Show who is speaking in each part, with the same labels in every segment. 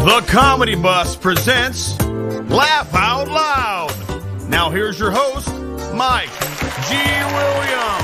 Speaker 1: The Comedy Bus presents Laugh Out Loud. Now here's your host, Mike G. Williams.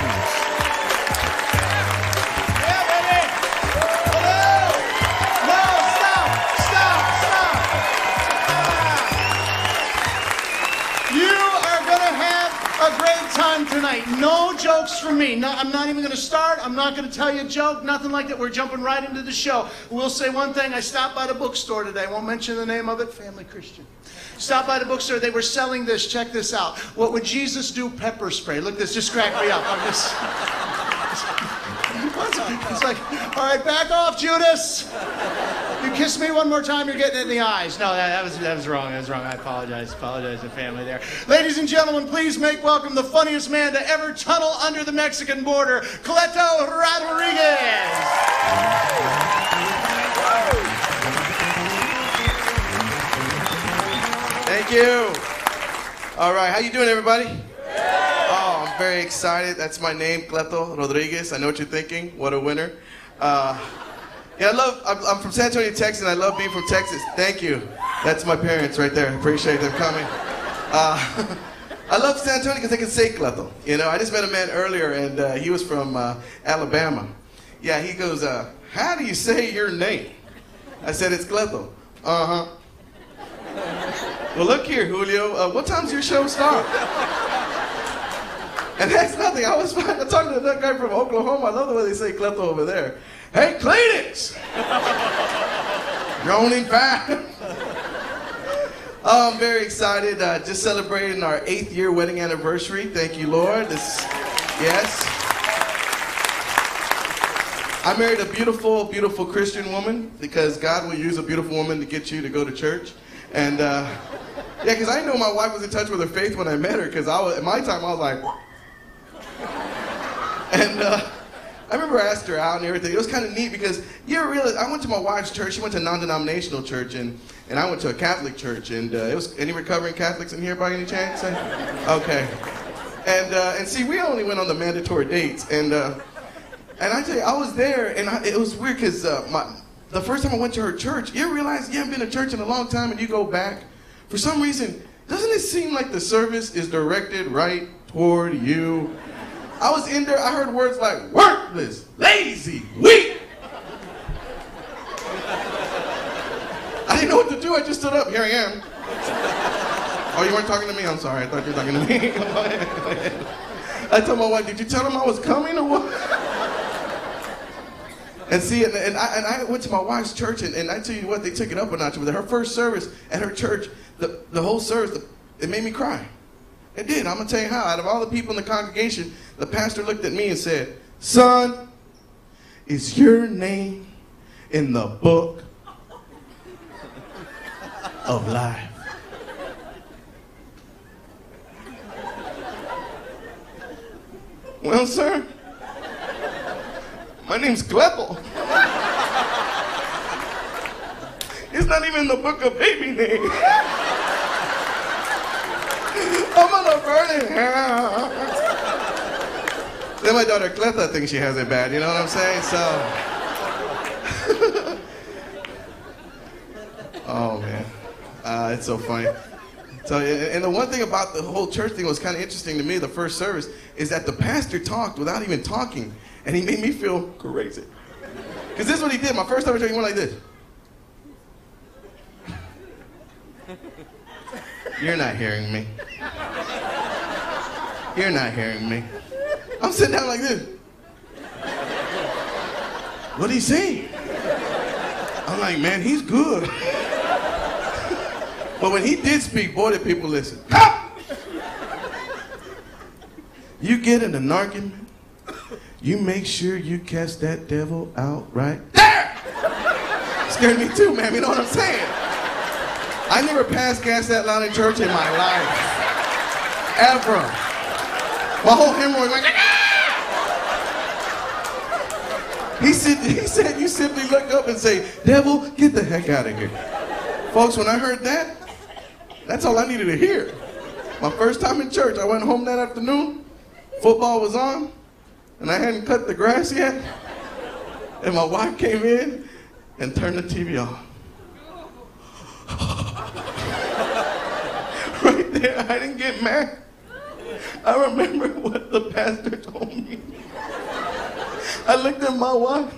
Speaker 2: No jokes from me. No, I'm not even gonna start. I'm not gonna tell you a joke. Nothing like that. We're jumping right into the show. We'll say one thing. I stopped by the bookstore today. I won't mention the name of it. Family Christian. Stopped by the bookstore. They were selling this. Check this out. What would Jesus do? Pepper spray. Look, this just cracked me up. I'm just. It's like, all right, back off, Judas. You kiss me one more time, you're getting it in the eyes. No, that, that was that was wrong. That was wrong. I apologize. Apologize to the family there. Ladies and gentlemen, please make welcome the funniest man to ever tunnel under the Mexican border, Cleto Rodriguez.
Speaker 3: Thank you. All right, how you doing, everybody? Oh, I'm very excited. That's my name, Cleto Rodriguez. I know what you're thinking. What a winner. Uh, yeah, I love. I'm, I'm from San Antonio, Texas, and I love being from Texas. Thank you. That's my parents right there. I appreciate them coming. Uh, I love San Antonio because they can say Cleto. You know, I just met a man earlier, and uh, he was from uh, Alabama. Yeah, he goes, uh, "How do you say your name?" I said, "It's Cleto." Uh huh. Well, look here, Julio. Uh, what time's your show start? And that's nothing. I was talking to that guy from Oklahoma. I love the way they say Cleto over there. Hey, Cletus! Droning fast. Oh, I'm very excited. Uh, just celebrating our eighth year wedding anniversary. Thank you, Lord. This, yes. I married a beautiful, beautiful Christian woman because God will use a beautiful woman to get you to go to church. And uh, yeah, because I didn't know my wife was in touch with her faith when I met her. Because I was, at my time, I was like, and uh, I remember I asked her out and everything. It was kind of neat because you ever realize I went to my wife's church. She went to a non-denominational church, and, and I went to a Catholic church. And uh, it was any recovering Catholics in here by any chance? Okay. And uh, and see, we only went on the mandatory dates, and uh, and I tell you, I was there, and I, it was weird because uh, my the first time I went to her church, you realize you haven't been to church in a long time, and you go back, for some reason, doesn't it seem like the service is directed right toward you? I was in there, I heard words like worthless, lazy, weak. I didn't know what to do. I just stood up. Here I am. Oh, you weren't talking to me? I'm sorry. I thought you were talking to me. I told my wife, did you tell them I was coming or what? And see, and, and, I, and I went to my wife's church, and, and I tell you what, they took it up a notch with her first service at her church. The, the whole service, it made me cry. It did. I'm going to tell you how. Out of all the people in the congregation, the pastor looked at me and said, Son, is your name in the book of life? Well, sir, my name's Gleppel. It's not even in the book of baby names. I'm gonna burn hell. Then my daughter Cleta thinks she has it bad, you know what I'm saying? So. oh man, uh, it's so funny. So, and the one thing about the whole church thing was kind of interesting to me, the first service, is that the pastor talked without even talking, and he made me feel crazy. Because this is what he did. My first time he went like this. You're not hearing me. You're not hearing me. I'm sitting down like this. What he say? I'm like, man, he's good. but when he did speak, boy, did people listen. You get in an argument, you make sure you cast that devil out right there. Scared me too, man. You know what I'm saying? I never passed gas that loud in church in my life. Ever. My whole hemorrhoid went, He said, he said you simply look up and say, devil, get the heck out of here. Folks, when I heard that, that's all I needed to hear. My first time in church, I went home that afternoon, football was on, and I hadn't cut the grass yet. And my wife came in and turned the TV on. right there, I didn't get mad. I remember what the pastor told me. I looked at my wife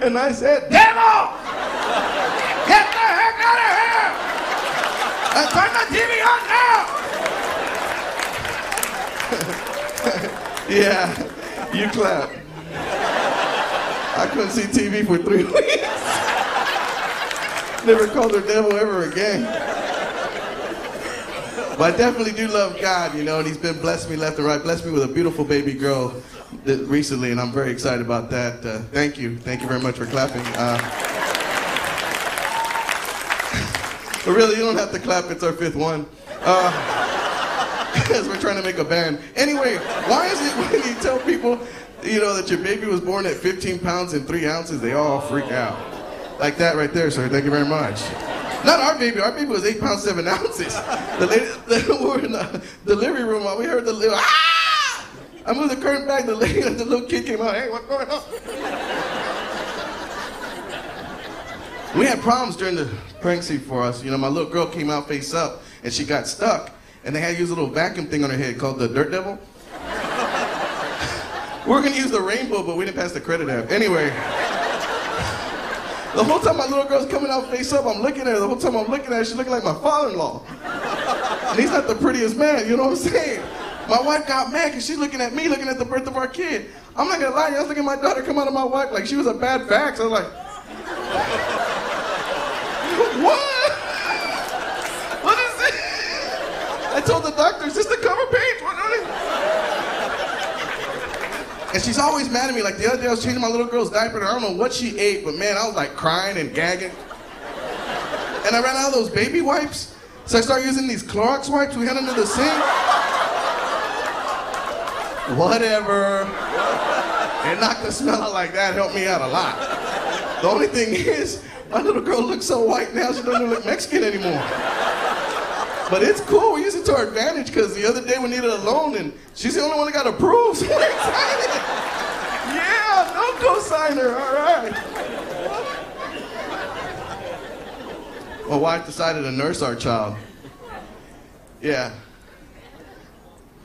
Speaker 3: and I said, Devil! Get the heck out of here! And turn the TV on now! yeah, you clap. I couldn't see TV for three weeks. Never called her devil ever again. But I definitely do love God, you know, and He's been blessed me left and right. Blessed me with a beautiful baby girl recently, and I'm very excited about that. Uh, thank you. Thank you very much for clapping. Uh, but really, you don't have to clap. It's our fifth one. Because uh, we're trying to make a band. Anyway, why is it when you tell people, you know, that your baby was born at 15 pounds and 3 ounces, they all freak out? Like that right there, sir. Thank you very much. Not our baby. Our baby was eight pounds seven ounces. The lady, the, we were in the delivery room. We heard the little ah! I moved the curtain back. The lady, the little kid came out. Hey, what's going on? We had problems during the pregnancy for us. You know, my little girl came out face up, and she got stuck, and they had to use a little vacuum thing on her head called the Dirt Devil. we were gonna use the rainbow, but we didn't pass the credit app. Anyway. The whole time my little girl's coming out face up, I'm looking at her. The whole time I'm looking at her, she's looking like my father-in-law. And he's not the prettiest man, you know what I'm saying? My wife got mad because she's looking at me, looking at the birth of our kid. I'm not gonna lie, I was looking at my daughter come out of my wife like she was a bad fax. I was like, what? What is this? I told the doctor, is this the cover page? What and she's always mad at me. Like the other day, I was changing my little girl's diaper, and I don't know what she ate, but man, I was like crying and gagging. And I ran out of those baby wipes, so I started using these Clorox wipes we had under the sink. Whatever. And knocked the smell out like that helped me out a lot. The only thing is, my little girl looks so white now, she doesn't look Mexican anymore. But it's cool. We use it to our advantage because the other day we needed a loan and she's the only one that got approved. So we're excited. Yeah, no cosigner. All right. My wife decided to nurse our child. Yeah.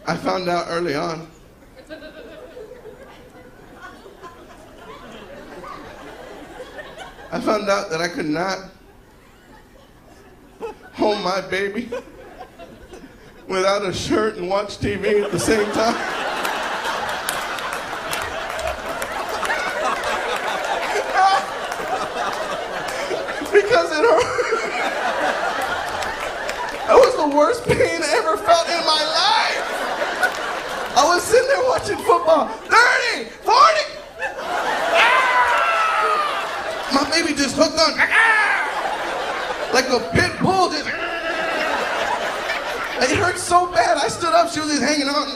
Speaker 3: I found out early on. I found out that I could not hold my baby without a shirt and watch TV at the same time. because it hurt. That was the worst pain I ever felt in my life. I was sitting there watching football. 30, 40. My baby just hooked on ah, ah, like a pit bull. Just, ah. it hurt so bad. I stood up. She was just hanging on.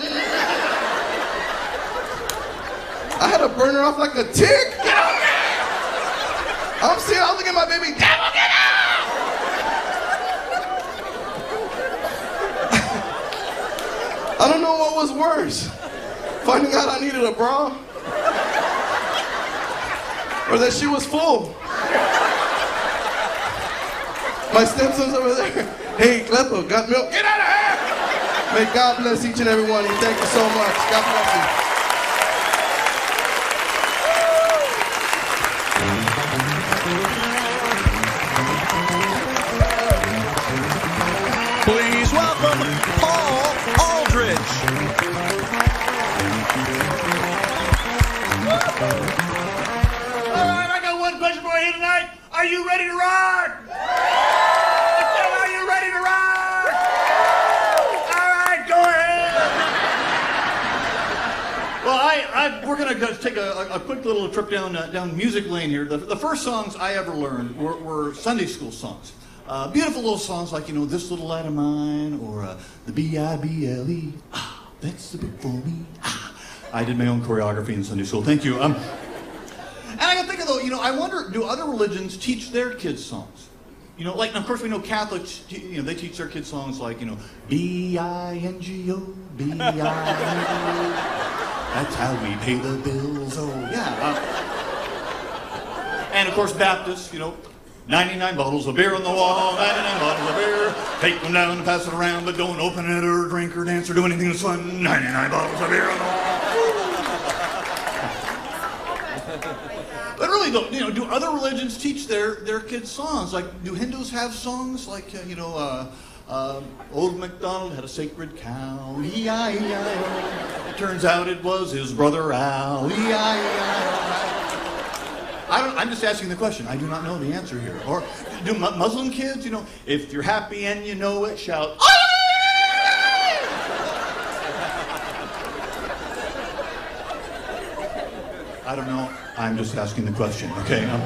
Speaker 3: I had to burn her off like a tick. I'm seeing. I'm looking at my baby. Devil, get out! I don't know what was worse. Finding out I needed a bra. Or that she was full. My stepson's over there. Hey, Cleto, got milk? Get out of here! May God bless each and every one of you. Thank you so much. God bless you.
Speaker 1: Please welcome Paul Aldrich.
Speaker 4: All right, I got one question for you tonight. Are you ready to rock? Are you ready to rock? All right, go ahead. Well, I, we're gonna take a, a quick little trip down uh, down music lane here. The, the first songs I ever learned were, were Sunday school songs. Uh, beautiful little songs like you know this little light of mine or uh, the B I B L E. Ah, that's the book for me. Ah. I did my own choreography in Sunday school. Thank you. Um, and I got thinking though, you know, I wonder, do other religions teach their kids songs? You know, like, of course we know Catholics, you know, they teach their kids songs like, you know, B-I-N-G-O, B-I-N-G-O. That's how we pay the bills, oh, yeah. Uh, and of course Baptists, you know, 99 bottles of beer on the wall, 99 bottles of beer. Take them down and pass it around, but don't open it or drink or dance or do anything that's fun. 99 bottles of beer on the wall. But really, though, you know, do other religions teach their, their kids songs? Like, do Hindus have songs like, uh, you know, uh, uh, Old MacDonald had a sacred cow, E-I-E-I-O. Turns out it was his brother Al, E-I-E-I-O. I don't, I'm just asking the question. I do not know the answer here. Or do mu- Muslim kids, you know, if you're happy and you know it, shout, I don't know. I'm just asking the question, okay? Um,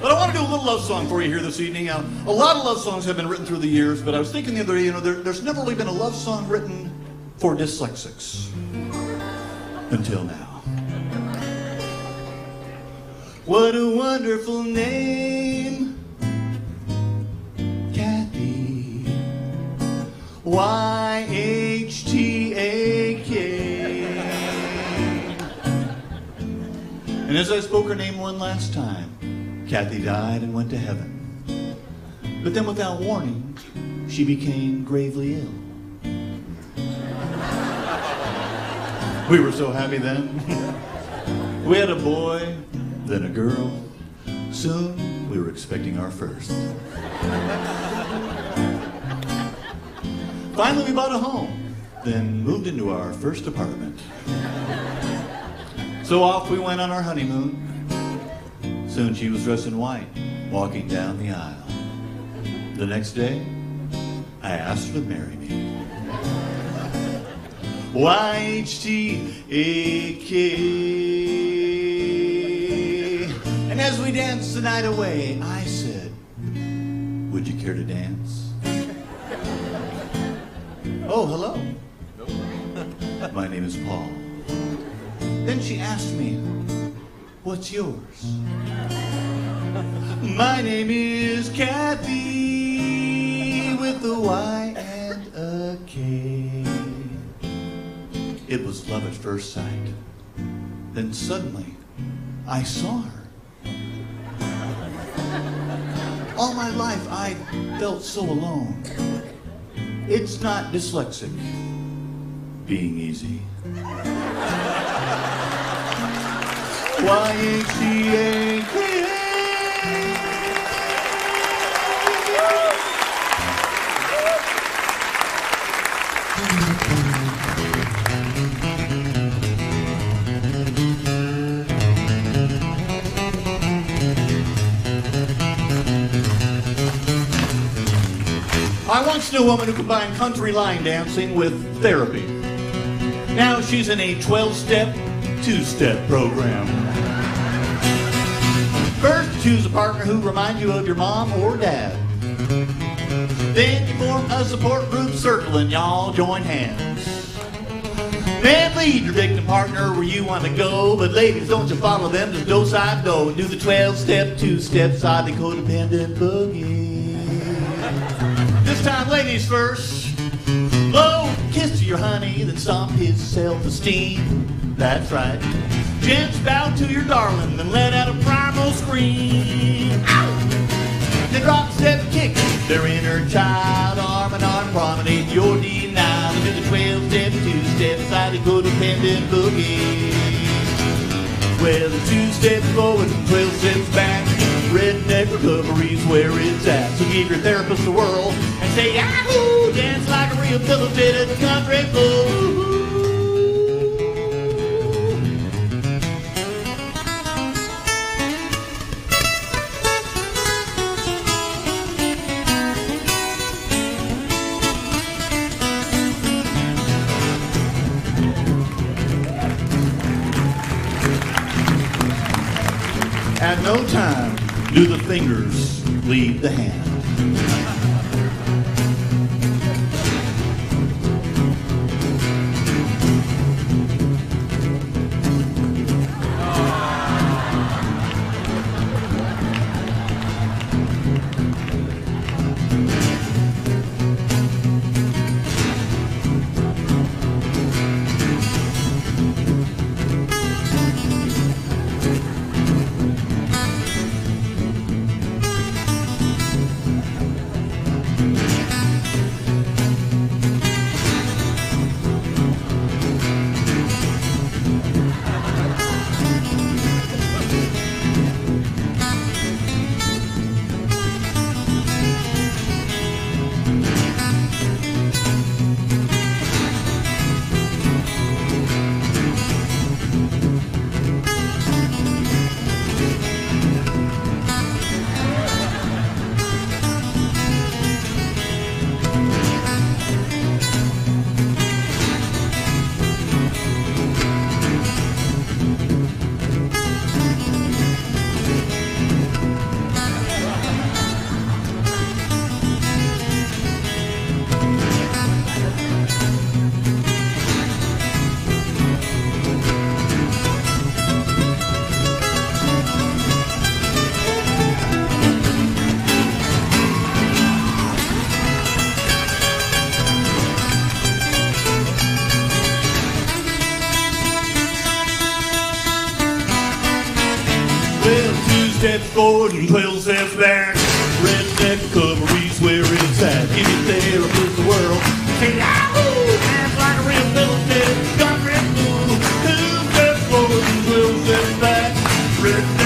Speaker 4: but I want to do a little love song for you here this evening. Uh, a lot of love songs have been written through the years, but I was thinking the other day, you know, there, there's never really been a love song written for dyslexics until now. What a wonderful name, Kathy. Y H T A K. And as I spoke her name one last time, Kathy died and went to heaven. But then, without warning, she became gravely ill. We were so happy then. we had a boy, then a girl. Soon, we were expecting our first. Finally, we bought a home, then moved into our first apartment. So off we went on our honeymoon. Soon she was dressed in white, walking down the aisle. The next day, I asked her to marry me. Y-H-T-A-K. And as we danced the night away, I said, Would you care to dance? Oh, hello. My name is Paul. Then she asked me, What's yours? My name is Kathy with a Y and a K. It was love at first sight. Then suddenly, I saw her. All my life, I felt so alone. It's not dyslexic being easy. Y-H-C-A-K. I once knew a woman who combined country line dancing with therapy. Now she's in a 12 step, two step program. Choose a partner who reminds you of your mom or dad. Then you form a support group circle and y'all join hands. Then lead your victim partner where you want to go. But ladies, don't you follow them, just go side go. Do the 12 step, two step side, the codependent boogie. This time, ladies first. Blow kiss to your honey, then stomp his self-esteem. That's right. Gents, bow to your darling, then let out a primal scream. Ow! Then drop, step, kick their inner child, arm in arm, promenade your denial. Do the 12 step, two step side, the codependent boogie. Well, the two steps forward and 12 steps back. Redneck recovery's where it's at. So give your therapist a whirl and say, Yahoo! Dance like a rehabilitated country fool. No time do the fingers lead the hand. And 12 steps back. Redneck recovery's where it's at. Give me therapist the world. Hey, yahoo! Like a real kid. Country fool. Two steps forward and 12 steps back. Redneck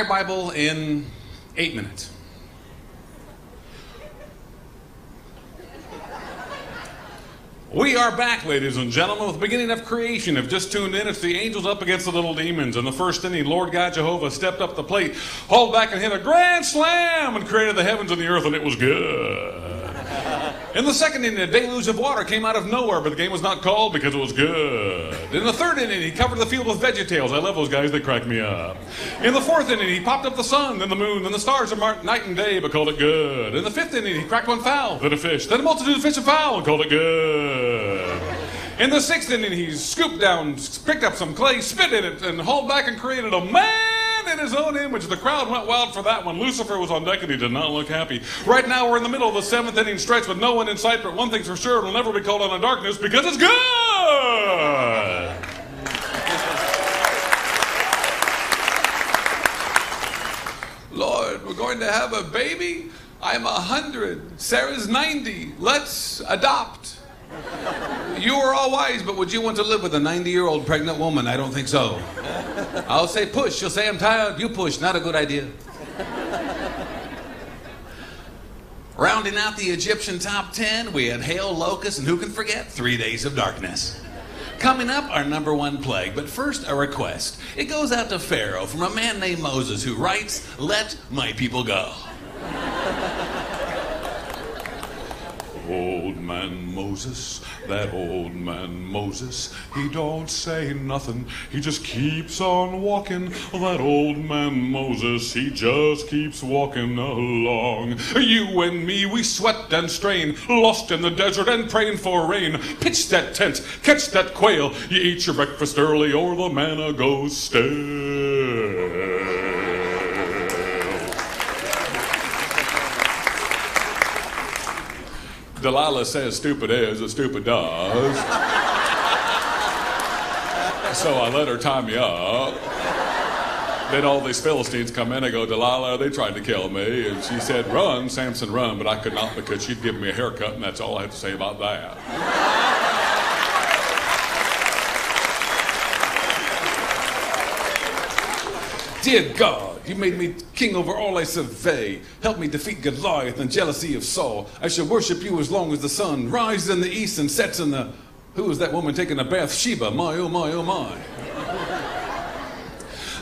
Speaker 5: entire Bible in eight minutes. We are back, ladies and gentlemen, with the beginning of creation. Have just tuned in. It's the angels up against the little demons. In the first inning, Lord God Jehovah stepped up the plate, hauled back and hit a grand slam, and created the heavens and the earth, and it was good. In the second inning, a deluge of water came out of nowhere, but the game was not called because it was good. In the third inning, he covered the field with VeggieTales. I love those guys; they crack me up. In the fourth inning, he popped up the sun, then the moon, then the stars of mar- night and day, but called it good. In the fifth inning, he cracked one foul, then a fish, then a multitude of fish and fowl, and called it good. In the sixth inning, he scooped down, picked up some clay, spit in it, and hauled back and created a man in his own image. The crowd went wild for that one. Lucifer was on deck and he did not look happy. Right now, we're in the middle of the seventh inning stretch with no one in sight, but one thing's for sure it'll never be called on a darkness because it's good! Lord, we're going to have a baby? I'm a hundred. Sarah's 90. Let's adopt. You are all wise, but would you want to live with a 90 year old pregnant woman? I don't think so. I'll say push. She'll say I'm tired. You push. Not a good idea. Rounding out the Egyptian top 10, we had hail, locust, and who can forget? Three days of darkness. Coming up, our number one plague. But first, a request. It goes out to Pharaoh from a man named Moses who writes, Let my people go. Old man Moses, that old man Moses, he don't say nothing, he just keeps on walking. That old man Moses, he just keeps walking along. You and me, we sweat and strain, lost in the desert and praying for rain. Pitch that tent, catch that quail, you eat your breakfast early or the manna goes stale. Delilah says stupid is as stupid does. so I let her tie me up. Then all these Philistines come in and go, Delilah, they tried to kill me. And she said, Run, Samson, run. But I could not because she'd given me a haircut, and that's all I have to say about that. Dear God, you made me king over all I survey. Help me defeat Goliath and jealousy of Saul. I shall worship you as long as the sun rises in the east and sets in the. Who is that woman taking a bath? Sheba. My, oh, my, oh, my.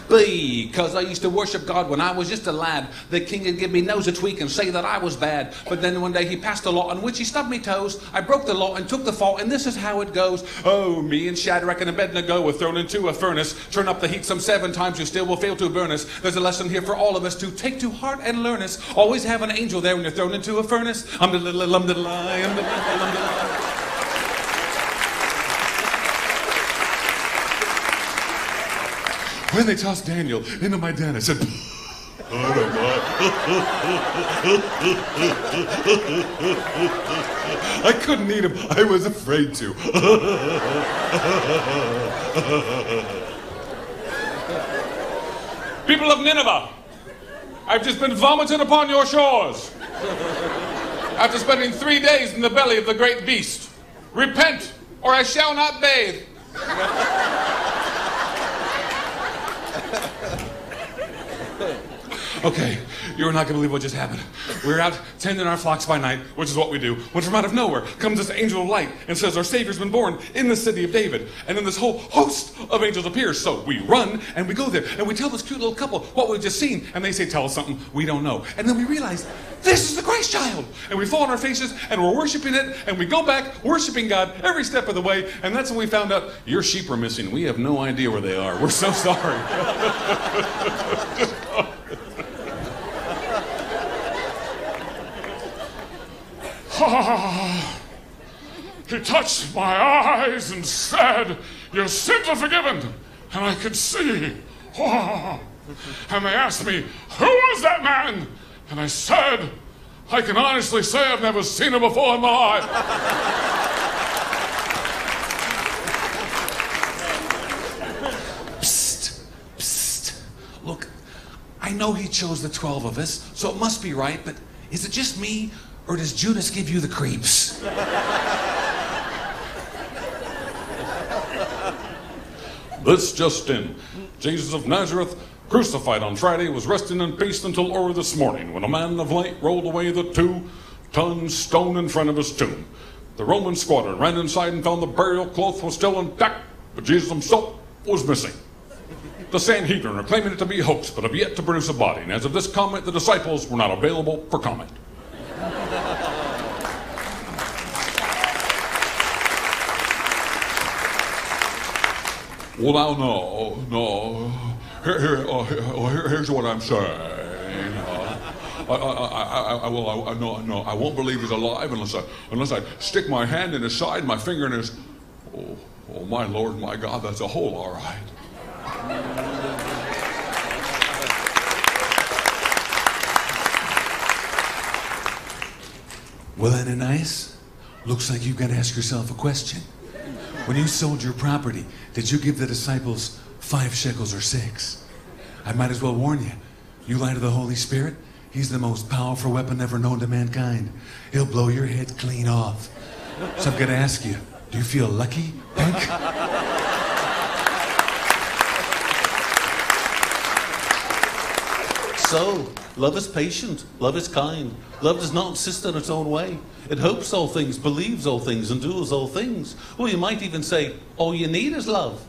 Speaker 5: Because I used to worship God when I was just a lad. The king would give me nose a tweak and say that I was bad. But then one day he passed a law on which he stubbed me toes. I broke the law and took the fault, and this is how it goes. Oh, me and Shadrach and Abednego were thrown into a furnace. Turn up the heat some seven times, you still will fail to burn us. There's a lesson here for all of us to take to heart and learn us. Always have an angel there when you're thrown into a furnace. I'm the little, I'm the lie, I'm the little, I'm the lie. When they tossed Daniel into my den, I said, Oh. I couldn't eat him. I was afraid to. People of Nineveh, I've just been vomited upon your shores. After spending three days in the belly of the great beast, repent, or I shall not bathe. Okay, You're not going to believe what just happened. We're out tending our flocks by night, which is what we do, when from out of nowhere comes this angel of light and says, Our Savior's been born in the city of David. And then this whole host of angels appears. So we run and we go there and we tell this cute little couple what we've just seen. And they say, Tell us something we don't know. And then we realize, This is the Christ child. And we fall on our faces and we're worshiping it. And we go back worshiping God every step of the way. And that's when we found out your sheep are missing. We have no idea where they are. We're so sorry. he touched my eyes and said, Your sins are forgiven. And I could see. And they asked me, Who was that man? And I said, I can honestly say I've never seen him before in my life. Psst, psst. Look, I know he chose the 12 of us, so it must be right, but is it just me, or does Judas give you the creeps? this just in. Jesus of Nazareth, crucified on Friday, was resting in peace until early this morning when a man of light rolled away the two ton stone in front of his tomb. The Roman squadron ran inside and found the burial cloth was still intact, but Jesus himself was missing. The Sanhedrin are claiming it to be a hoax, but have yet to produce a body. And as of this comment, the disciples were not available for comment. Well, now, no, no. Here, here, oh, here, here's what I'm saying. Uh, I, I, I, I, I, will, I, no, no, I won't believe he's alive unless I, unless I stick my hand in his side, my finger in his. Oh, oh, my Lord, my God, that's a hole, all right. Well, Ananias, looks like you've got to ask yourself a question. When you sold your property, did you give the disciples five shekels or six? I might as well warn you. You lie to the Holy Spirit, He's the most powerful weapon ever known to mankind. He'll blow your head clean off. So I'm going to ask you do you feel lucky, Pink?
Speaker 6: So, love is patient, love is kind. Love does not insist on its own way. It hopes all things, believes all things, endures all things. Well, you might even say, all you need is love.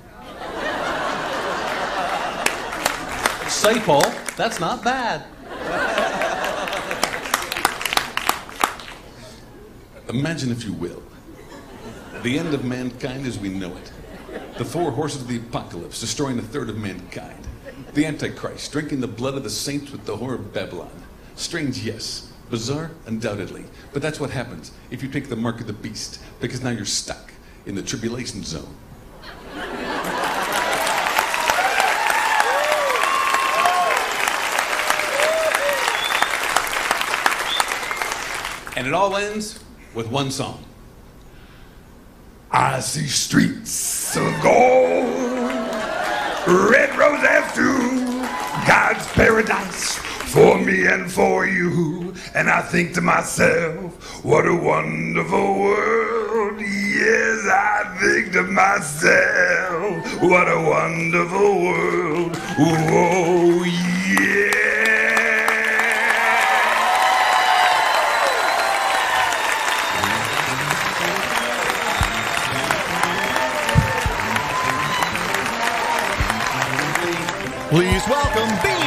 Speaker 6: say, Paul, that's not bad.
Speaker 5: Imagine, if you will, the end of mankind as we know it. The four horses of the apocalypse destroying a third of mankind. The Antichrist drinking the blood of the saints with the whore of Babylon. Strange, yes. Bizarre, undoubtedly. But that's what happens if you take the mark of the beast, because now you're stuck in the tribulation zone. And it all ends with one song.
Speaker 7: I see streets of gold, red roses too, paradise for me and for you. And I think to myself, what a wonderful world. Yes, I think to myself, what a wonderful world. Oh, yeah.
Speaker 4: Please welcome.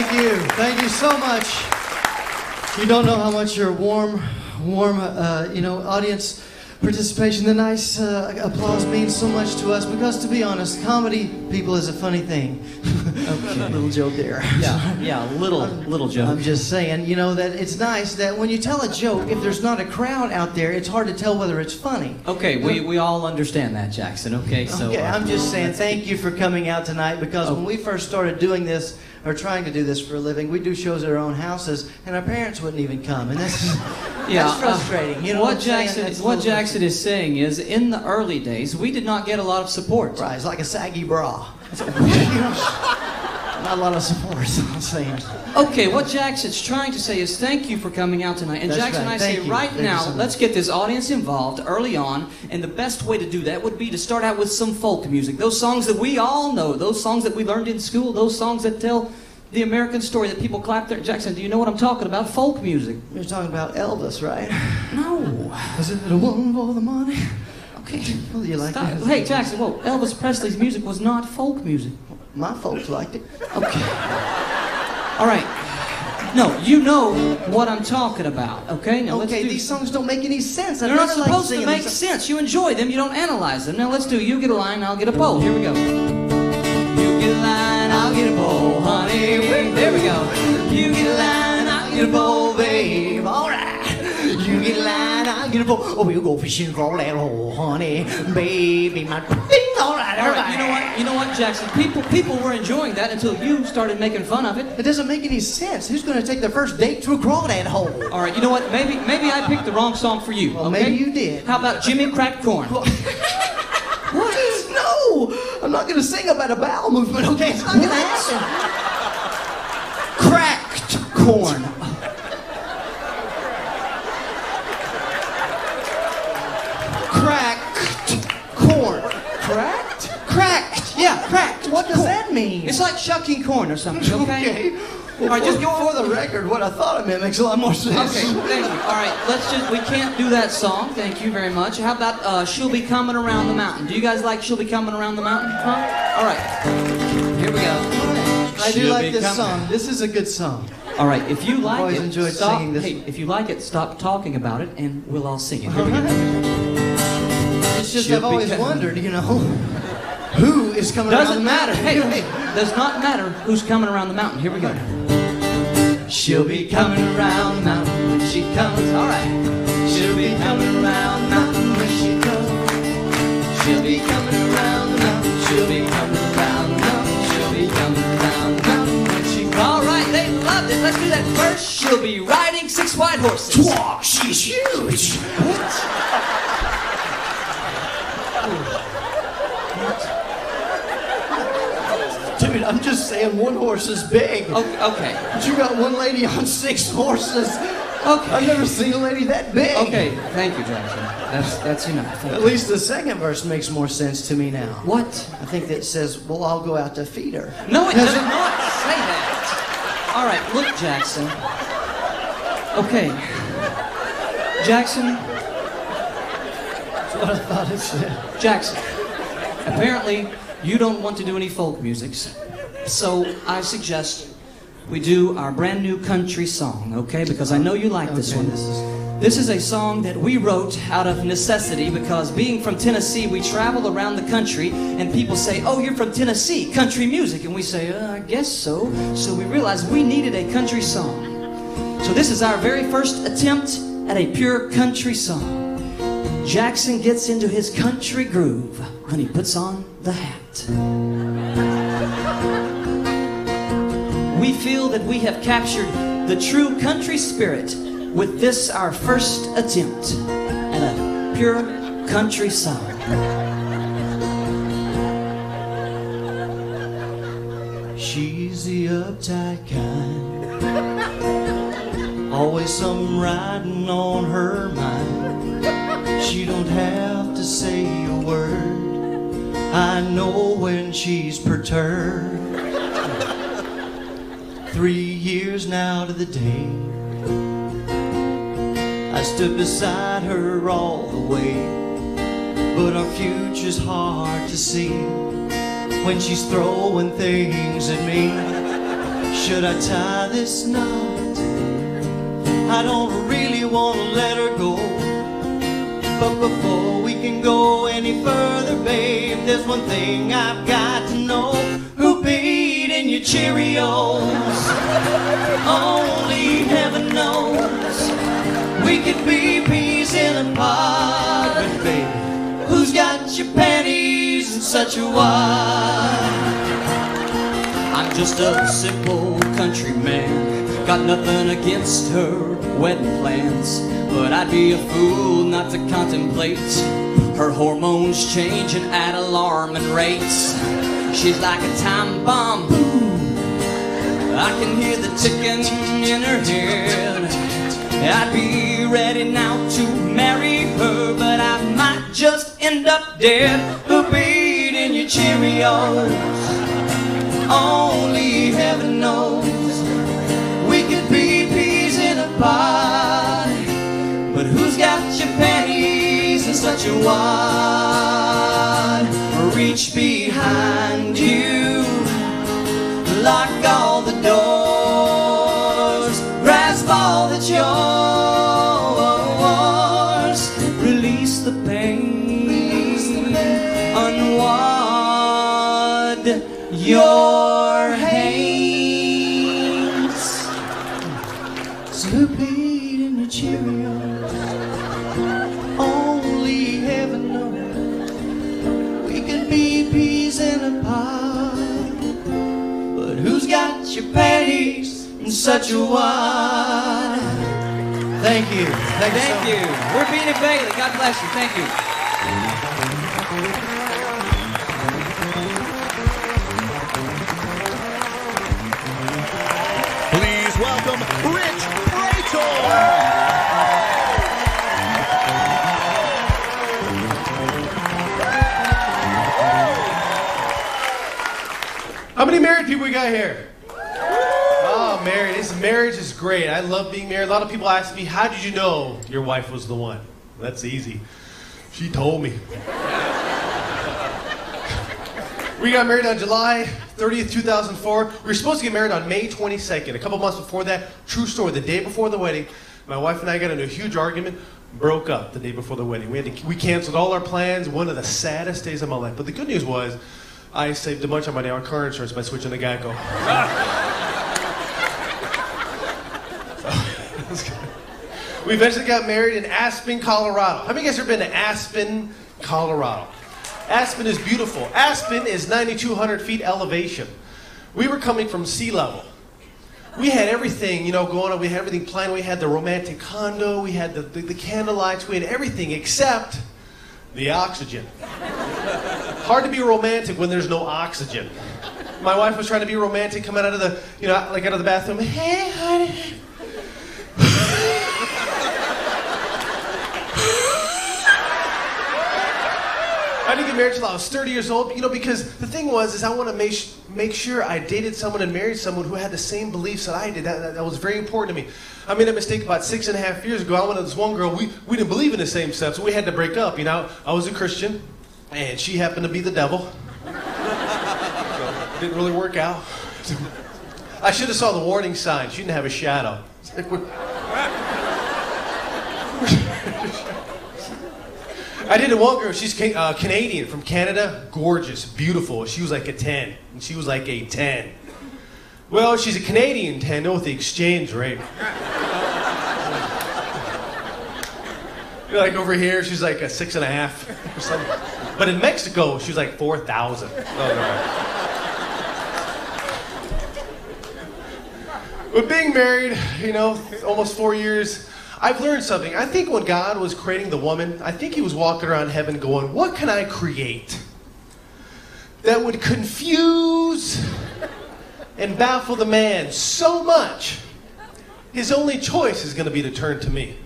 Speaker 8: Thank you. Thank you so much. You don't know how much your warm, warm, uh, you know, audience participation, the nice uh, applause means so much to us because, to be honest, comedy, people, is a funny thing. Okay. little joke there.
Speaker 9: Yeah, yeah, little little joke.
Speaker 8: I'm just saying, you know, that it's nice that when you tell a joke, if there's not a crowd out there, it's hard to tell whether it's funny.
Speaker 9: Okay, we, we all understand that, Jackson. Okay, so
Speaker 8: okay,
Speaker 9: uh,
Speaker 8: I'm just saying thank you for coming out tonight because when we first started doing this or trying to do this for a living, we do shows at our own houses and our parents wouldn't even come, and that's
Speaker 9: yeah,
Speaker 8: that's
Speaker 9: uh,
Speaker 8: frustrating. you know
Speaker 9: what
Speaker 8: I'm?
Speaker 9: Jackson what Jackson is saying is in the early days we did not get a lot of support.
Speaker 8: Right, it's like a saggy bra. Not a lot of support. I'm saying.
Speaker 9: Okay, what Jackson's trying to say is thank you for coming out tonight. And
Speaker 8: That's
Speaker 9: Jackson,
Speaker 8: right.
Speaker 9: I
Speaker 8: Thank
Speaker 9: say
Speaker 8: you.
Speaker 9: right
Speaker 8: Thank
Speaker 9: now,
Speaker 8: so
Speaker 9: let's get this audience involved early on. And the best way to do that would be to start out with some folk music. Those songs that we all know, those songs that we learned in school, those songs that tell the American story that people clap their Jackson, do you know what I'm talking about? Folk music.
Speaker 8: You're talking about Elvis, right?
Speaker 9: No.
Speaker 8: Was it the one for the money?
Speaker 9: Okay.
Speaker 8: Well, you like
Speaker 9: Stop.
Speaker 8: that?
Speaker 9: Hey, Jackson, whoa. Elvis Presley's music was not folk music.
Speaker 8: My folks liked it.
Speaker 9: Okay. All right. No, you know what I'm talking about, okay? Now let's
Speaker 8: okay,
Speaker 9: do
Speaker 8: these songs don't make any sense.
Speaker 9: They're not supposed to make sense. You enjoy them, you don't analyze them. Now let's do you get a line, I'll get a pole. Here we go. You get a line, I'll get a pole, honey. There we go. You get a line, I'll get a pole,
Speaker 8: line, I get a bowl. Oh, we'll go fishing for that hole, honey. Baby, my. All right,
Speaker 9: All right, you know what? You know what, Jackson? People people were enjoying that until you started making fun of it.
Speaker 8: It doesn't make any sense. Who's going to take their first date to a crawdad hole?
Speaker 9: All right, you know what? Maybe maybe I picked the wrong song for you.
Speaker 8: Well,
Speaker 9: okay?
Speaker 8: maybe you did.
Speaker 9: How about Jimmy Cracked Corn?
Speaker 8: What? No! I'm not going to sing about a bowel movement, okay? It's not going to happen.
Speaker 9: Cracked corn.
Speaker 8: Mean?
Speaker 9: It's like shucking corn or something, okay?
Speaker 8: okay.
Speaker 9: All right, just go
Speaker 8: for the record. What I thought I meant makes a lot more sense.
Speaker 9: Okay, thank you. All right, let's just, we can't do that song. Thank you very much. How about uh, She'll Be Coming Around the Mountain? Do you guys like She'll Be Coming Around the Mountain? Huh? All right, here we go.
Speaker 8: I do
Speaker 9: She'll
Speaker 8: like this
Speaker 9: coming-
Speaker 8: song. This is a good song.
Speaker 9: All right, if you like
Speaker 8: always
Speaker 9: it,
Speaker 8: enjoyed
Speaker 9: stop,
Speaker 8: singing this
Speaker 9: hey, if you like it, stop talking about it and we'll all sing it. Here we go.
Speaker 8: It's just
Speaker 9: She'll
Speaker 8: I've always wondered, you know, who is coming
Speaker 9: Doesn't
Speaker 8: the
Speaker 9: matter.
Speaker 8: mountain?
Speaker 9: Hey, does not matter who's coming around the mountain. Here we go. She'll be coming around the mountain when she comes. All right. She'll be coming around the mountain when she comes. She'll be coming around the mountain. She'll be coming around the mountain. She'll be coming around the mountain when she comes. All right, they loved it. Let's do that first. She'll be riding six white horses.
Speaker 8: She's huge. Dude, I'm just saying one horse is big.
Speaker 9: O- Okay.
Speaker 8: But you got one lady on six horses.
Speaker 9: Okay.
Speaker 8: I've never seen a lady that big.
Speaker 9: Okay, thank you, Jackson. That's that's enough.
Speaker 8: At least the second verse makes more sense to me now.
Speaker 9: What?
Speaker 8: I think that says, we'll all go out to feed her.
Speaker 9: No, it does not say that. All right, look, Jackson. Okay, Jackson.
Speaker 8: That's what I thought it said.
Speaker 9: Jackson. Apparently, you don't want to do any folk musics, so I suggest we do our brand new country song, okay? Because I know you like this
Speaker 8: Okay,
Speaker 9: one.
Speaker 8: this is-
Speaker 9: This is a song that we wrote out of necessity because being from Tennessee, we travel around the country and people say, Oh, you're from Tennessee, country music. And we say, uh, I guess so. So we realized we needed a country song. So this is our very first attempt at a pure country song. Jackson gets into his country groove when he puts on the hat. Feel that we have captured the true country spirit with this, our first attempt at a pure country song.
Speaker 8: She's the uptight kind. Always something riding on her mind. She don't have to say a word. I know when she's perturbed. Three years now to the day. I stood beside her all the way. But our future's hard to see when she's throwing things at me. Should I tie this knot? I don't really want to let her go. But before we can go any further, babe, there's one thing I've got to know. Who paid in your Cheerios? Only heaven knows. We could be peas in a pod, but babe, who's got your panties in such a wad? I'm just a simple countryman. Got nothing against her wedding plans. But I'd be a fool not to contemplate her hormones changing at alarming rates. She's like a time bomb. I can hear the ticking in her head. I'd be ready now to marry her, but I might just end up dead. The beat in your Cheerios, only heaven knows. We could be peas in a pod, but who's got your pennies in such a wad? Reach behind. In the Cheerios. Only heaven knows we could be peas in a pod. But who's got your in such a wad? Thank you. Thank, you. so
Speaker 9: Thank you. We're Bean and Bailey. God bless you. Thank you.
Speaker 10: How many married people we got here? Oh, married. This marriage is great. I love being married. A lot of people ask me, how did you know your wife was the one? That's easy. She told me. we got married on July 30th, 2004. We were supposed to get married on May 22nd. A couple months before that, true story, the day before the wedding, my wife and I got into a huge argument, broke up the day before the wedding. We, had to, we canceled all our plans, one of the saddest days of my life. But the good news was, I saved a bunch of money on car insurance by switching to Geico. we eventually got married in Aspen, Colorado. How many of you guys ever been to Aspen, Colorado? Aspen is beautiful. Aspen is 9,200 feet elevation. We were coming from sea level. We had everything, you know, going on. We had everything planned. We had the romantic condo. We had the, the, the candlelights. We had everything except the oxygen. It's hard to be romantic when there's no oxygen. My wife was trying to be romantic, coming out of the, you know, like out of the bathroom. Hey, honey. I didn't get married till I was 30 years old, you know, because the thing was, is I want to make, make sure I dated someone and married someone who had the same beliefs that I did. That, that, that was very important to me. I made a mistake about six and a half years ago. I went to this one girl, we, we didn't believe in the same stuff, so we had to break up, you know. I was a Christian, and she happened to be the devil. didn't really work out. I should have saw the warning sign. She didn't have a shadow. I did a one girl. She's uh, Canadian from Canada. Gorgeous, beautiful. She was like a 10. And she was like a 10. Well, she's a Canadian 10, no, with the exchange rate. like over here, she's like a six and a half or something. But in Mexico, she's like 4,000. But being married, you know, almost four years, I've learned something. I think when God was creating the woman, I think he was walking around heaven going, What can I create that would confuse and baffle the man so much? His only choice is going to be to turn to me.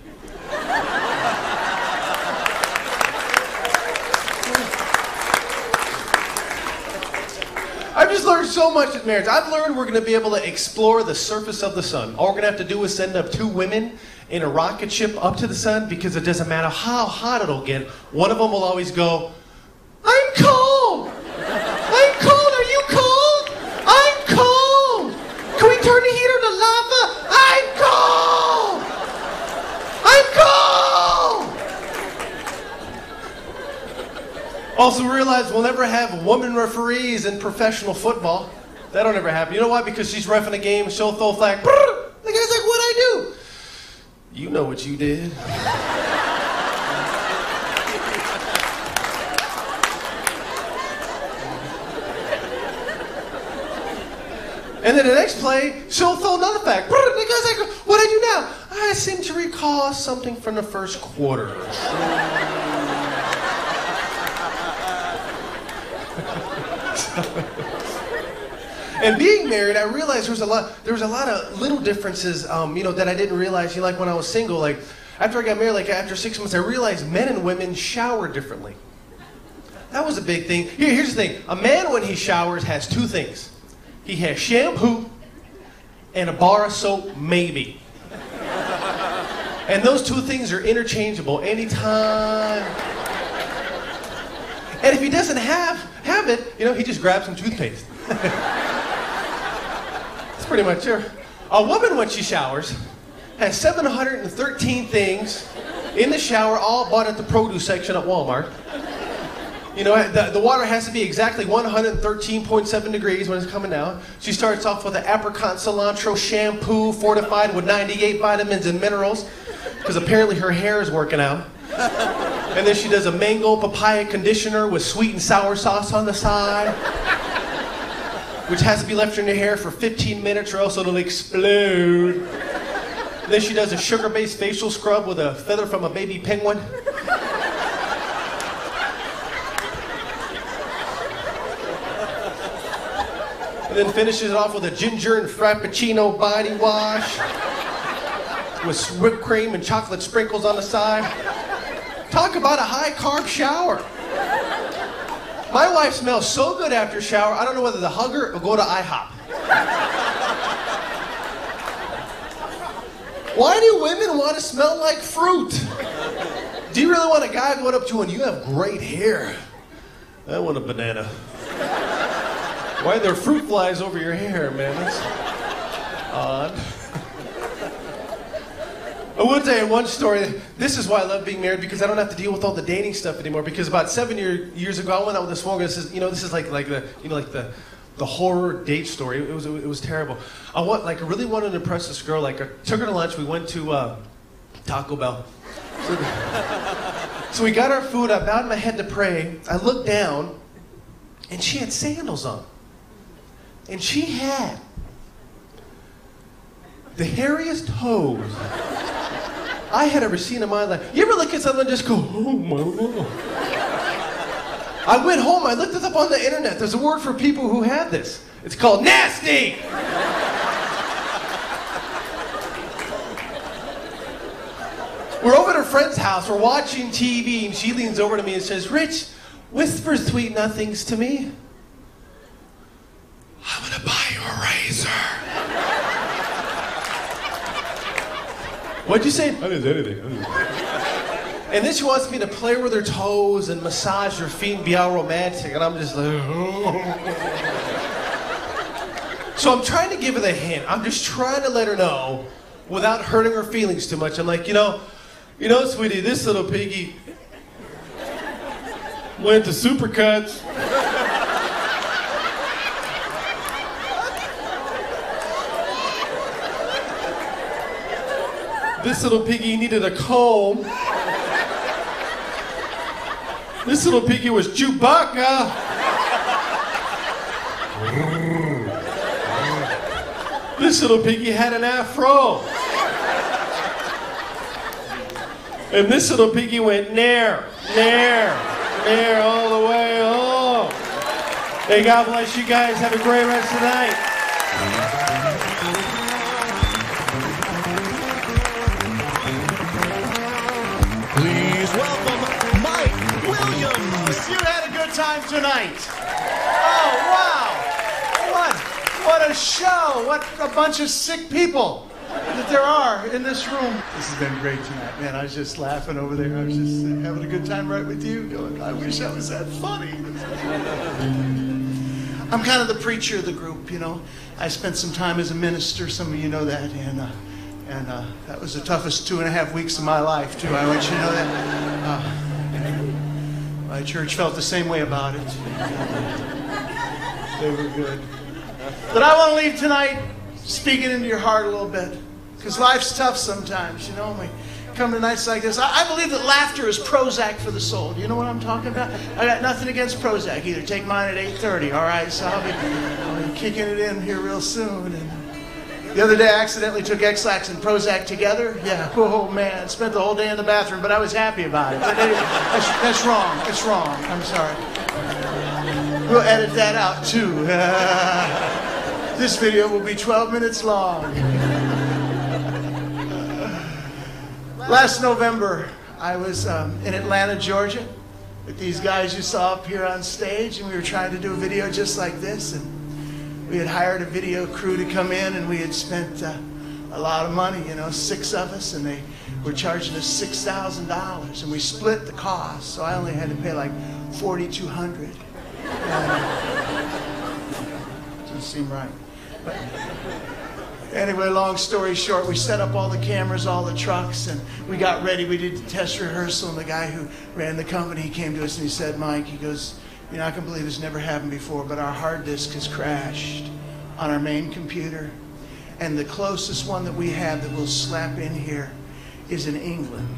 Speaker 10: I've just learned so much in marriage. I've learned we're going to be able to explore the surface of the sun. All we're going to have to do is send up two women in a rocket ship up to the sun because it doesn't matter how hot it'll get. One of them will always go, I'm cold. I'm cold. Are you cold? I'm cold. Can we turn the heater to lava? I'm cold. I'm cold. Also realize we'll never have woman referees in professional football. That don't ever happen. You know why? Because she's refing a game, she'll throw flag. The guy's like, what'd I do? You know what you did. And then the next play, she'll throw another. Brrr. The guy's like, what'd I do now? I seem to recall something from the first quarter. And being married, I realized there was a lot. There was a lot of little differences, um, you know, that I didn't realize. You know, like when I was single, like after I got married, like after six months, I realized men and women shower differently. That was a big thing. Here, here's the thing: a man when he showers has two things. He has shampoo and a bar of soap, maybe. And those two things are interchangeable anytime. And if he doesn't have have it, you know, he just grabs some toothpaste. That's pretty much it. A woman when she showers has 713 things in the shower, all bought at the produce section at Walmart. You know, the, the water has to be exactly 113.7 degrees when it's coming out. She starts off with an apricot cilantro shampoo fortified with 98 vitamins and minerals because apparently her hair is working out. And then she does a mango papaya conditioner with sweet and sour sauce on the side, which has to be left in your hair for 15 minutes or else it'll explode. Then she does a sugar based facial scrub with a feather from a baby penguin. And then finishes it off with a ginger and frappuccino body wash with whipped cream and chocolate sprinkles on the side. Talk about a high carb shower. My wife smells so good after shower, I don't know whether to hug her or go to IHOP. Why do women want to smell like fruit? Do you really want a guy going up to you and you have great hair? I want a banana. Why are there fruit flies over your hair, man? That's odd. I will tell you one story. This is why I love being married because I don't have to deal with all the dating stuff anymore. Because about seven year, years ago, I went out with this woman. This is, you know, this is like like the you know like the the horror date story. It was it was terrible. I want like I really wanted to impress this girl. Like I took her to lunch. We went to uh, Taco Bell. So, so we got our food. I bowed my head to pray. I looked down, and she had sandals on, and she had the hairiest toes I had ever seen in my life. You ever look at someone and just go, oh my god? I went home, I looked it up on the internet. There's a word for people who have this. It's called nasty. We're over at a friend's house, we're watching TV, and she leans over to me and says, Rich, whisper sweet nothings to me. I'm gonna buy you a razor. What'd you say?
Speaker 5: I didn't say anything. Didn't-
Speaker 10: And then she wants me to play with her toes and massage her feet and be all romantic, and I'm just like, oh. so I'm trying to give her the hint. I'm just trying to let her know without hurting her feelings too much. I'm like, you know, you know, sweetie, this little piggy went to Supercuts. This little piggy needed a comb. This little piggy was Chewbacca. This little piggy had an afro. And this little piggy went nair, nair, nair all the way home. Hey, God bless you guys. Have a great rest of the night.
Speaker 2: You had a good time tonight. Oh, wow. What? What a show. What a bunch of sick people that there are in this room. This has been great tonight, man. I was just laughing over there. I was just having a good time right with you. Going, I wish I was that funny. I'm kind of the preacher of the group, you know. I spent some time as a minister. Some of you know that, and uh, and uh, that was the toughest two and a half weeks of my life too. I want you to know that. Uh, my church felt the same way about it. They were good. But I want to leave tonight speaking into your heart a little bit, because life's tough sometimes. You know, we come to nights like this. I, I believe that laughter is Prozac for the soul. Do you know what I'm talking about? I got nothing against Prozac either. Take mine at 8:30. All right, so I'll be, I'll be kicking it in here real soon. And the other day, I accidentally took Ex-Lax and Prozac together. Yeah, oh man, spent the whole day in the bathroom, but I was happy about it. That's, that's wrong. It's wrong. I'm sorry. We'll edit that out too. this video will be 12 minutes long. Last November, I was um, in Atlanta, Georgia, with these guys you saw up here on stage, and we were trying to do a video just like this. And we had hired a video crew to come in, and we had spent uh, a lot of money, you know, six of us, and they were charging us six thousand dollars, and we split the cost, so I only had to pay like forty two hundred. Doesn't seem right. But anyway, long story short, we set up all the cameras, all the trucks, and we got ready. We did the test rehearsal, and the guy who ran the company came to us and he said, "Mike, he goes, you're not gonna believe this never happened before, but our hard disk has crashed on our main computer, and the closest one that we have that we'll slap in here is in England."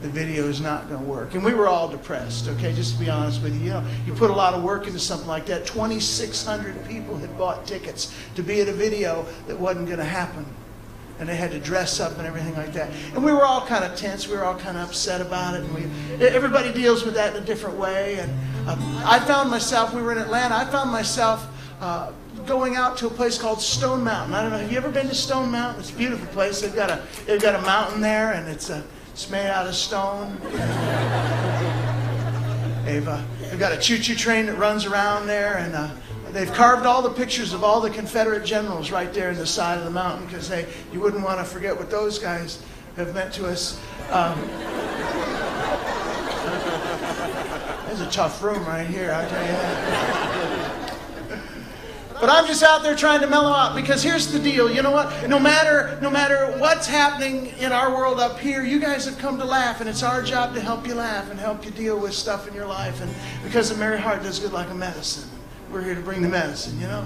Speaker 2: the video is not going to work. And we were all depressed, okay, just to be honest with you. You know, you put a lot of work into something like that. 2,600 people had bought tickets to be at a video that wasn't going to happen. And they had to dress up and everything like that. And we were all kind of tense. We were all kind of upset about it. And we, everybody deals with that in a different way. And uh, I found myself, we were in Atlanta, I found myself uh, going out to a place called Stone Mountain. I don't know, have you ever been to Stone Mountain? It's a beautiful place. They've got a, they've got a mountain there, and it's a, it's made out of stone. They've, uh, they've got a choo-choo train that runs around there, and uh, they've carved all the pictures of all the Confederate generals right there in the side of the mountain because they you wouldn't want to forget what those guys have meant to us. Um, it's a tough room right here, I tell you that. But I'm just out there trying to mellow out because here's the deal. You know what? No matter no matter what's happening in our world up here, you guys have come to laugh, and it's our job to help you laugh and help you deal with stuff in your life. And because a merry heart does good like a medicine, we're here to bring the medicine. You know.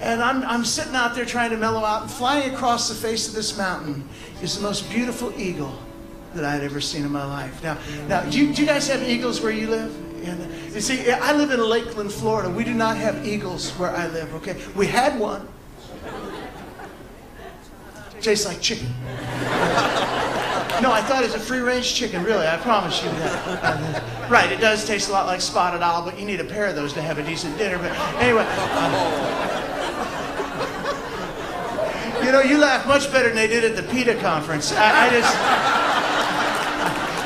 Speaker 2: And I'm, I'm sitting out there trying to mellow out, and flying across the face of this mountain is the most beautiful eagle that I had ever seen in my life. Now, now, do you, do you guys have eagles where you live? And you see, I live in Lakeland, Florida. We do not have eagles where I live, okay? We had one. Tastes like chicken. No, I thought it was a free range chicken, really. I promise you that. Right, it does taste a lot like spotted owl, but you need a pair of those to have a decent dinner. But anyway. You know, you laugh much better than they did at the PETA conference. I, I just.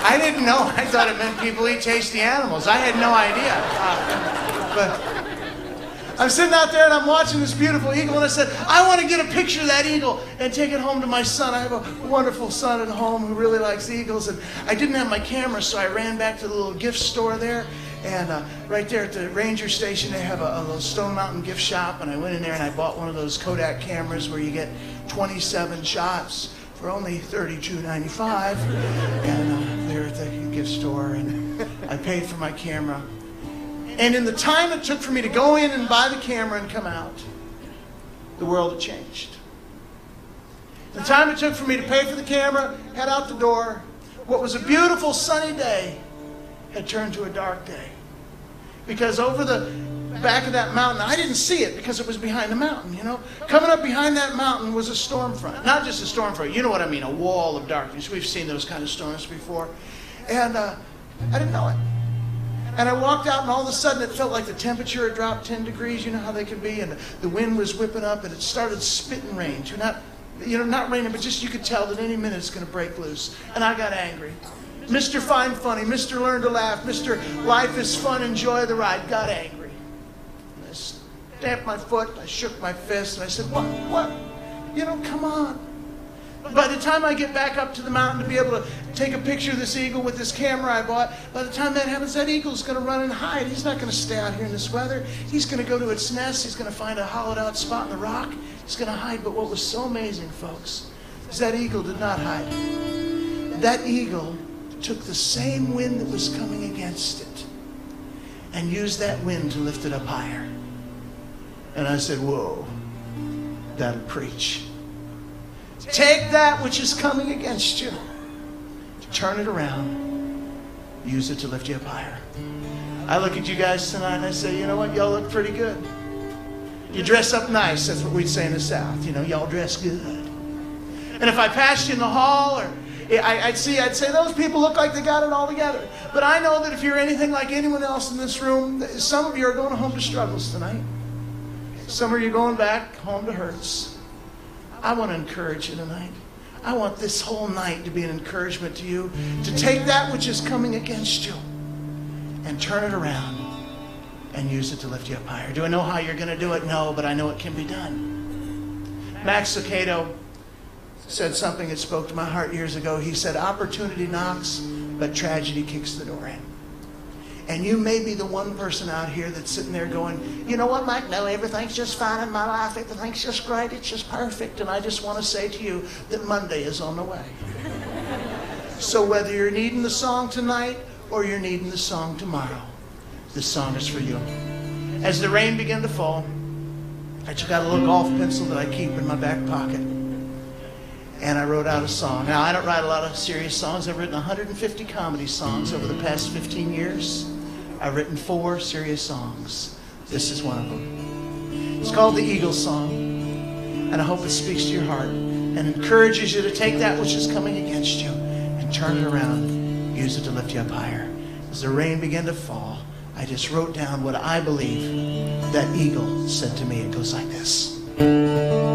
Speaker 2: I didn't know. I thought it meant people eat tasty animals. I had no idea. Uh, but I'm sitting out there and I'm watching this beautiful eagle, and I said, I want to get a picture of that eagle and take it home to my son. I have a wonderful son at home who really likes eagles, and I didn't have my camera, so I ran back to the little gift store there. And uh, right there at the ranger station, they have a, a, little Stone Mountain gift shop. And I went in there and I bought one of those Kodak cameras where you get 27 shots for only $32.95. And uh, there at the gift store, and I paid for my camera. And in the time it took for me to go in and buy the camera and come out, the world had changed. The time it took for me to pay for the camera, head out the door, what was a beautiful sunny day had turned to a dark day. Because over the back of that mountain. I didn't see it because it was behind the mountain, you know. Coming up behind that mountain was a storm front. Not just a storm front, you know what I mean, a wall of darkness. We've seen those kind of storms before. And uh, I didn't know it. And I walked out, and all of a sudden it felt like the temperature had dropped 10 degrees. You know how they can be? And the wind was whipping up, and it started spitting rain. To not, you know, not raining, but just you could tell that any minute it's going to break loose. And I got angry. Mr. Fine Funny, Mr. Learn to Laugh, Mr. Life is Fun, Enjoy the Ride got angry stamped my foot, I shook my fist, and I said, What? What? You know, come on. By the time I get back up to the mountain to be able to take a picture of this eagle with this camera I bought, by the time that happens, that eagle's going to run and hide. He's not going to stay out here in this weather. He's going to go to its nest. He's going to find a hollowed out spot in the rock. He's going to hide. But what was so amazing, folks, is that eagle did not hide. That eagle took the same wind that was coming against it and used that wind to lift it up higher. And I said, Whoa, that'll preach. Take that which is coming against you, turn it around, use it to lift you up higher. I look at you guys tonight and I say, you know what? Y'all look pretty good. You dress up nice. That's what we'd say in the South. You know, y'all dress good. And if I passed you in the hall or I'd see, I'd say, those people look like they got it all together. But I know that if you're anything like anyone else in this room, some of you are going home to struggles tonight. Some of you going back home to hurts. I want to encourage you tonight. I want this whole night to be an encouragement to you to take that which is coming against you and turn it around and use it to lift you up higher. Do I know how you're going to do it? No, but I know it can be done. Max Lucado said something that spoke to my heart years ago. He said, Opportunity knocks, but tragedy kicks the door in. And you may be the one person out here that's sitting there going, you know what, Mike? No, everything's just fine in my life. Everything's just great. It's just perfect. And I just want to say to you that Monday is on the way. so whether you're needing the song tonight or you're needing the song tomorrow, this song is for you. As the rain began to fall, I took out a little golf pencil that I keep in my back pocket. And I wrote out a song. Now, I don't write a lot of serious songs. I've written 150 comedy songs over the past 15 years. I've written four serious songs. This is one of them. It's called the Eagle Song. And I hope it speaks to your heart and encourages you to take that which is coming against you and turn it around. Use it to lift you up higher. As the rain began to fall, I just wrote down what I believe that eagle said to me. It goes like this.